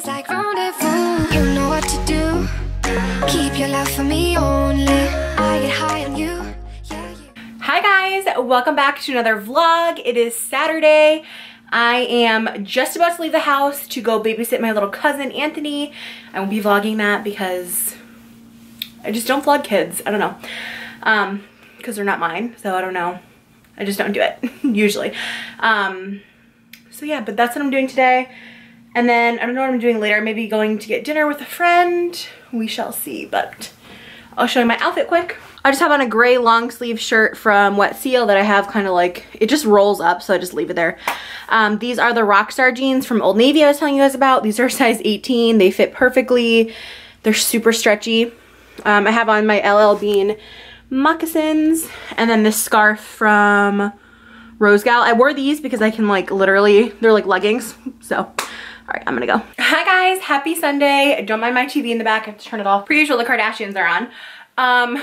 feels like rendezvous. You know what to do. Keep your love for me only. I get high on you. Yeah, you. Hi guys, welcome back to another vlog. It is Saturday. I am just about to leave the house to go babysit my little cousin Anthony. I won't be vlogging that because I just don't vlog kids. I don't know. Um, because they're not mine, so I don't know. I just don't do it, usually. Um, so yeah, but that's what I'm doing today. And then I don't know what I'm doing later. Maybe going to get dinner with a friend. We shall see, but I'll show you my outfit quick. I just have on a gray long sleeve shirt from Wet Seal that I have kind of like, it just rolls up, so I just leave it there. Um, these are the Rockstar jeans from Old Navy I was telling you guys about. These are size 18. They fit perfectly. They're super stretchy. Um, I have on my LL Bean moccasins and then this scarf from Rose Gal. I wore these because I can like literally, they're like leggings. So, all right, I'm gonna go. Hi guys, happy Sunday. Don't mind my TV in the back, I have to turn it off. Pretty usual, the Kardashians are on. Um,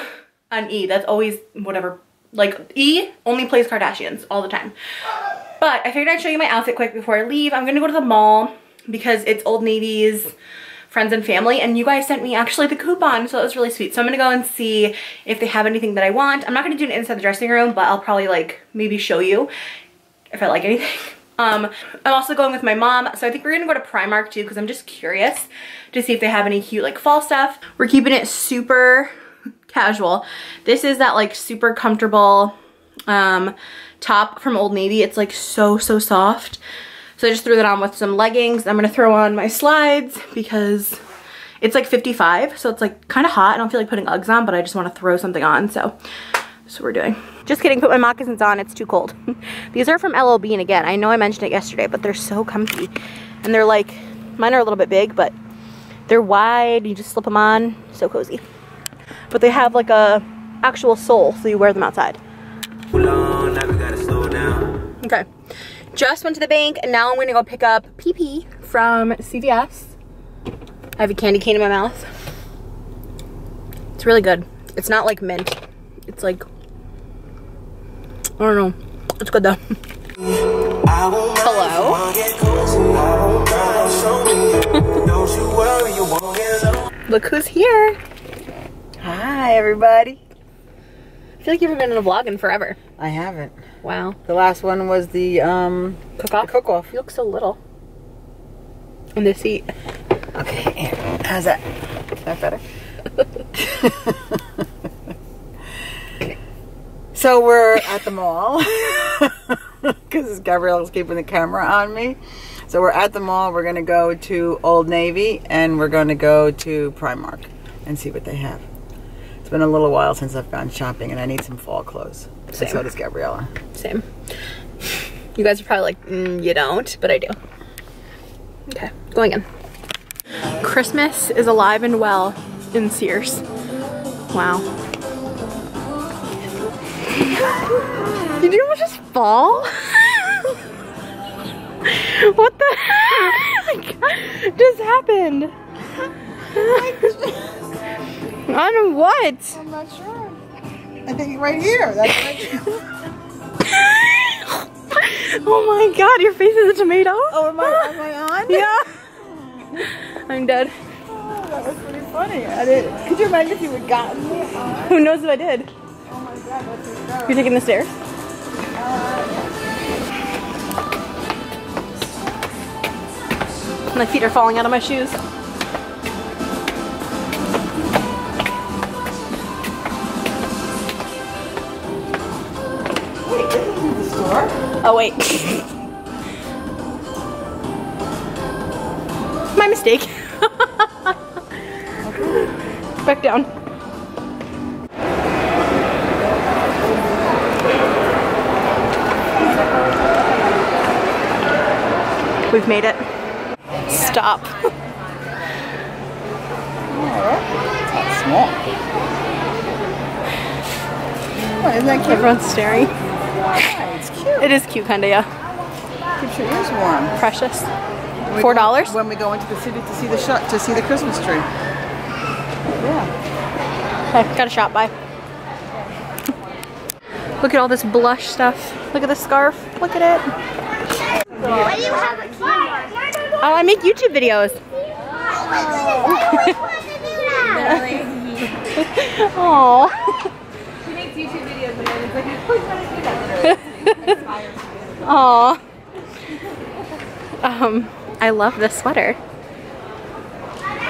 on E, that's always whatever. Like E only plays Kardashians all the time. But I figured I'd show you my outfit quick before I leave. I'm gonna go to the mall because it's Old Navy's friends and family and you guys sent me actually the coupon so it was really sweet so i'm gonna go and see if they have anything that i want i'm not gonna do it inside the dressing room but i'll probably like maybe show you if i like anything um i'm also going with my mom so i think we're gonna go to primark too because i'm just curious to see if they have any cute like fall stuff. We're keeping it super casual. This is that like super comfortable um top from old navy. It's like so so soft. So I just threw that on with some leggings. I'm gonna throw on my slides because it's like 55, so it's like kind of hot. I don't feel like putting Uggs on, but I just wanna throw something on, so that's what we're doing. Just kidding, put my moccasins on, it's too cold. These are from LL Bean again. I know I mentioned it yesterday, but they're so comfy. And they're like, mine are a little bit big, but they're wide, you just slip them on, so cozy. But they have like a actual sole, so you wear them outside. Okay just went to the bank and now I'm gonna go pick up PP from CVS. I have a candy cane in my mouth. It's really good. It's not like mint. It's like, I don't know. It's good though. Hello? Look who's here. Hi, everybody. I feel like you haven't been in a vlog in forever. I haven't. Wow. The last one was the um Cook-off? cook-off. You look so little. In the seat. Okay, how's that? Is that better? so we're at the mall because Gabriella's keeping the camera on me. So we're at the mall. We're going to go to Old Navy and we're going to go to Primark and see what they have. It's been a little while since I've gone shopping and I need some fall clothes. Same. And so does Gabriella. Same. You guys are probably like, mm, you don't, but I do. Okay, going in. Christmas is alive and well in Sears. Wow. Did you almost just fall? what the heck just happened? On what? I'm not sure. I think right here. That's right. Oh my god, your face is a tomato? oh, am I, am I on? Yeah. I'm dead. Oh, that was pretty funny. I did. Could you imagine if you had gotten me on? Who knows if I did? You're taking the stairs? My feet are falling out of my shoes. Oh wait. My mistake. Back down. We've made it. Stop. That's small. What, isn't that cute? Everyone's staring. Yeah, it's cute. It is cute, kinda, yeah. Keeps your ears warm. Precious. When Four dollars? When we go into the city to see the shot, to see the Christmas tree. Yeah. Okay, got a shop by. Look at all this blush stuff. Look at the scarf. Look at it. Oh, I make YouTube videos. Oh. He makes YouTube videos and it's like, wanted to do that. Oh. Um, I love this sweater.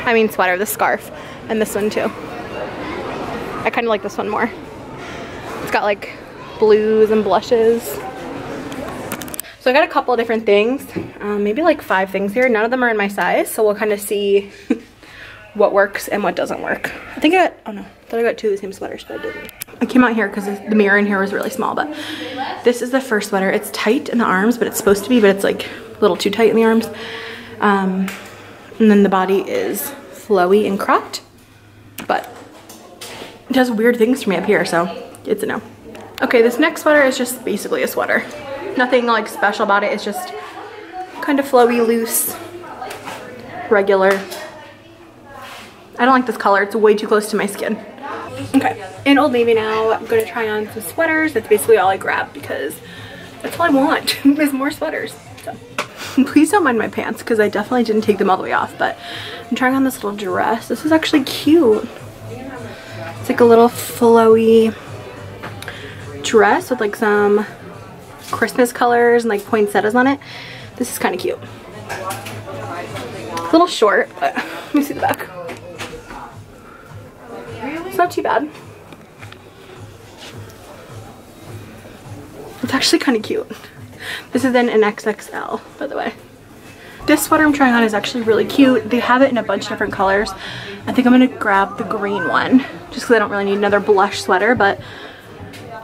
I mean sweater, the scarf, and this one too. I kind of like this one more. It's got like blues and blushes. So I got a couple of different things, um, maybe like five things here. None of them are in my size, so we'll kind of see what works and what doesn't work. I think I got, oh no, I thought I got two of the same sweaters, but I didn't. I came out here because the mirror in here was really small, but this is the first sweater. It's tight in the arms, but it's supposed to be, but it's like a little too tight in the arms. Um, and then the body is flowy and cropped, but it does weird things for me up here, so it's a no. Okay, this next sweater is just basically a sweater. Nothing like special about it. It's just kind of flowy, loose, regular. I don't like this color. It's way too close to my skin. Okay, in Old Navy now, I'm gonna try on some sweaters. That's basically all I grabbed because that's all I want is more sweaters. So. Please don't mind my pants because I definitely didn't take them all the way off, but I'm trying on this little dress. This is actually cute. It's like a little flowy dress with like some Christmas colors and like poinsettias on it. This is kind of cute. A little short, but let me see the back. It's not too bad. It's actually kind of cute. This is in an XXL, by the way. This sweater I'm trying on is actually really cute. They have it in a bunch of different colors. I think I'm gonna grab the green one, just because I don't really need another blush sweater, but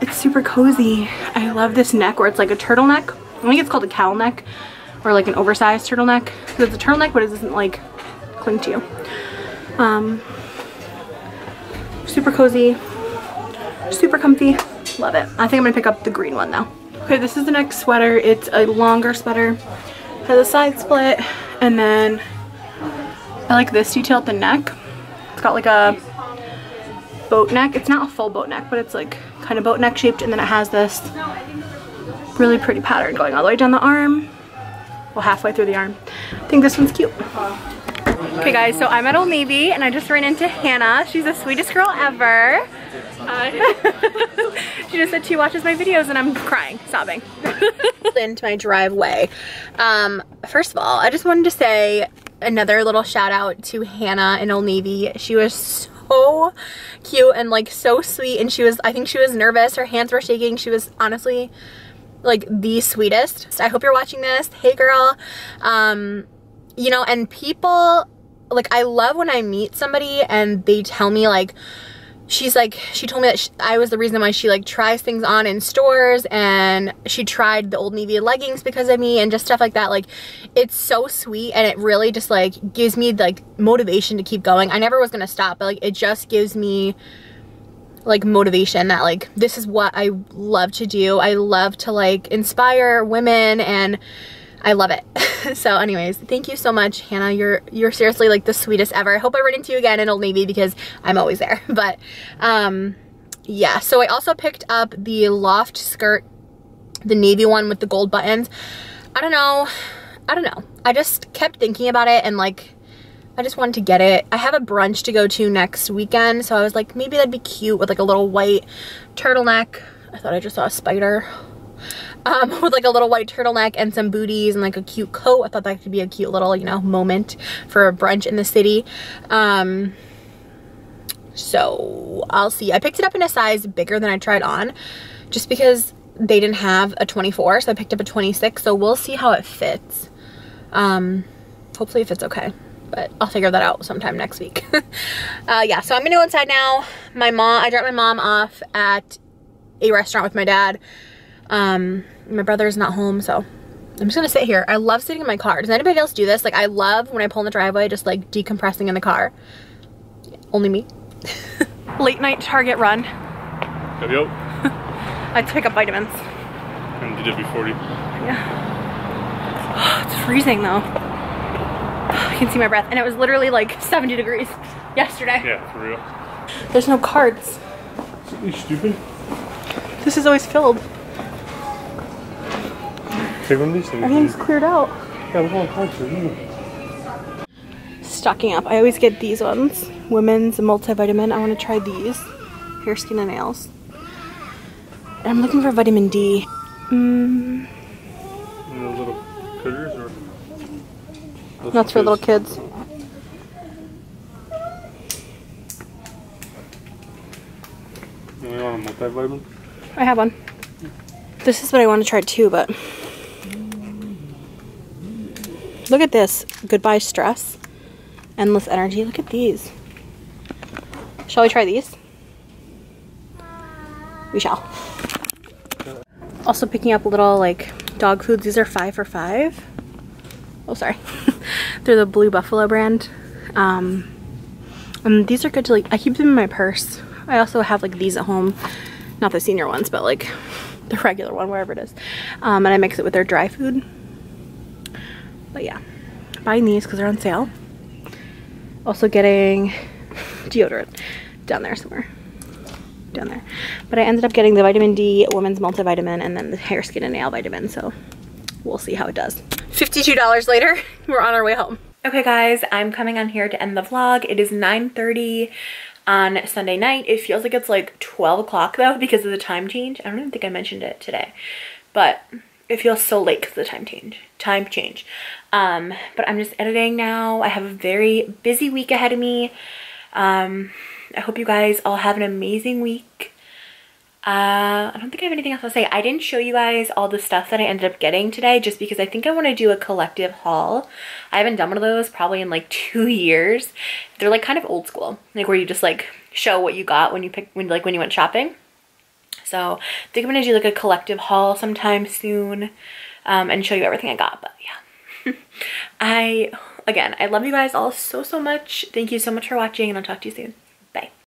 it's super cozy. I love this neck where it's like a turtleneck. I think it's called a cowl neck, or like an oversized turtleneck. Because it's a turtleneck, but it doesn't like cling to you. Um, super cozy, super comfy. Love it. I think I'm gonna pick up the green one now. Okay, this is the next sweater. It's a longer sweater. Has a side split, and then I like this detail at the neck. It's got like a boat neck. It's not a full boat neck, but it's like kind of boat neck shaped, and then it has this really pretty pattern going all the way down the arm. Well, halfway through the arm. I think this one's cute. Okay guys, so I'm at Old Navy and I just ran into Hannah. She's the sweetest girl ever. Uh, she just said she watches my videos and I'm crying, sobbing. into my driveway. Um, first of all, I just wanted to say another little shout out to Hannah in Old Navy. She was cute and like so sweet and she was, I think she was nervous. Her hands were shaking. She was honestly like the sweetest. I hope you're watching this. Hey girl. Um, you know, and people, like I love when I meet somebody and they tell me like, she's like, she told me that she, I was the reason why she like tries things on in stores and she tried the Old Navy leggings because of me and just stuff like that. Like it's so sweet and it really just like gives me like motivation to keep going. I never was to stop, but like it just gives me like motivation that like this is what I love to do. I love to like inspire women and I love it. so anyways, thank you so much, Hannah. You're you're seriously like the sweetest ever. I hope I run into you again in Old Navy because I'm always there. But um yeah, so I also picked up the loft skirt, the navy one with the gold buttons. I don't know. I don't know. I just kept thinking about it and like I just wanted to get it. I have a brunch to go to next weekend, so I was like, maybe that'd be cute with like a little white turtleneck. I thought I just saw a spider. Um, with like a little white turtleneck and some booties and like a cute coat. I thought that could be a cute little, you know, moment for a brunch in the city. Um, so I'll see. I picked it up in a size bigger than I tried on just because they didn't have a 24, so I picked up a 26. So we'll see how it fits. Um, hopefully it fits okay but I'll figure that out sometime next week. uh, yeah, so I'm gonna go inside now. My mom, I dropped my mom off at a restaurant with my dad. Um, my brother's not home, so I'm just gonna sit here. I love sitting in my car. Does anybody else do this? Like, I love when I pull in the driveway, just like decompressing in the car. Only me. Late night Target run. Have you? I had to pick up vitamins. And the WD-40. Yeah. it's freezing though. I can see my breath. And it was literally like 70 degrees yesterday. Yeah, for real. There's no cards. Are you stupid? This is always filled. Take one of these things. Everything's cleared out. Yeah, we're going stocking up. I always get these ones. Women's multivitamin. I want to try these. Hair, skin, and nails. And I'm looking for vitamin D. Mm, You know, little critters or? Those that's for little kids. kids. You want a multivitamin? I have one. This is what I want to try too, but look at this. Goodbye stress. Endless energy. Look at these. Shall we try these? We shall. Also picking up a little like dog foods. These are five for five. Oh, sorry. They're the Blue Buffalo brand. Um, and these are good to like, I keep them in my purse. I also have like these at home. Not the senior ones, but like the regular one, wherever it is. Um, and I mix it with their dry food. But yeah, buying these because they're on sale. Also getting deodorant down there somewhere. Down there. But I ended up getting the vitamin D women's multivitamin and then the hair, skin, and nail vitamin. So we'll see how it does. $52 later, we're on our way home. Okay guys, I'm coming on here to end the vlog. It is 9.30 on Sunday night. It feels like it's like 12 o'clock though because of the time change. I don't even think I mentioned it today, but it feels so late because the time change. Time change. Um, but I'm just editing now. I have a very busy week ahead of me. Um, I hope you guys all have an amazing week. Uh, I don't think I have anything else to say. I didn't show you guys all the stuff that I ended up getting today just because I think I want to do a collective haul. I haven't done one of those probably in like two years. They're like kind of old school, like where you just like show what you got when you pick when like when you went shopping. So I think I'm gonna do like a collective haul sometime soon um, and show you everything I got. But yeah, I again I love you guys all so so much. Thank you so much for watching, and I'll talk to you soon. Bye.